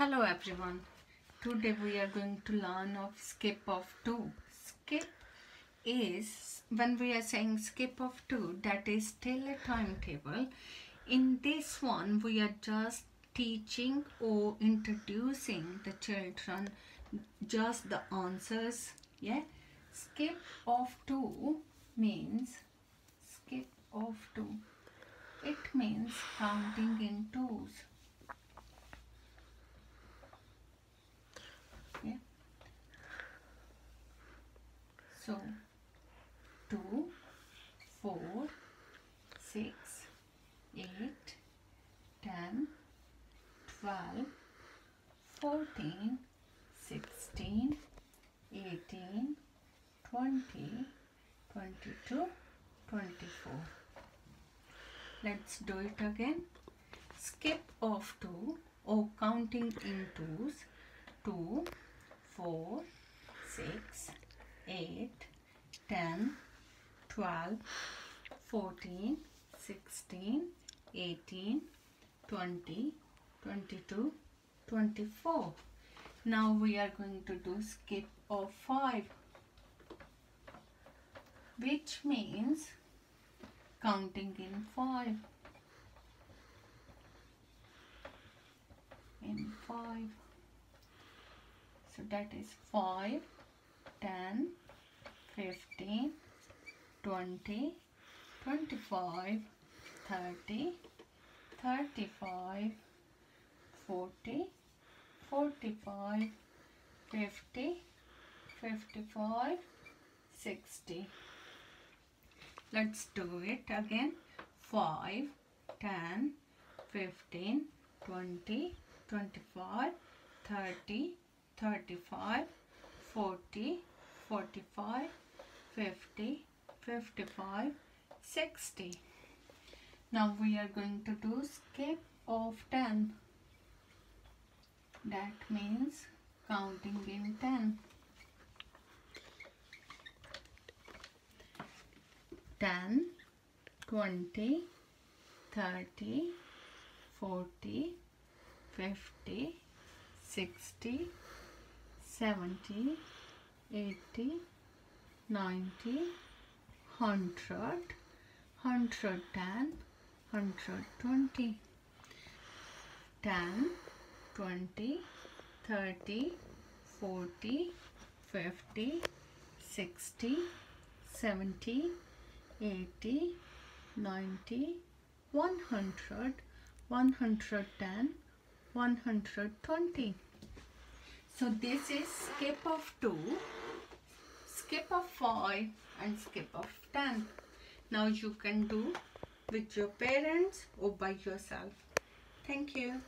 Hello everyone. Today we are going to learn of skip of 2. Skip is when we are saying skip of 2 that is still a timetable. In this one we are just teaching or introducing the children just the answers. Yeah. Skip of 2 means skip of 2. It means counting in twos. So, 2, 4, 6, 8, 10, 12, 14, 16, 18, 20, 22, 24. Let's do it again. Skip of 2 or counting in twos. 2, 4, 6, 8, 10, 12, 14, 16, 18, 20, 22, 24. Now we are going to do skip of 5 which means counting in 5 in 5 so that is 5 10 15 20 25 30 35 40 45 50 55 60 let's do it again. 5 10 15 20 25 30 35 40 45 50 55 60 now we are going to do skip of 10 that means counting in 10 10 20 30 40 50 60 70 80 90 100 110 120 10 20 30 40 50 60 70 80 90 100 110 120 so this is skip of 2 skip of 5 and skip of 10 now you can do with your parents or by yourself. Thank you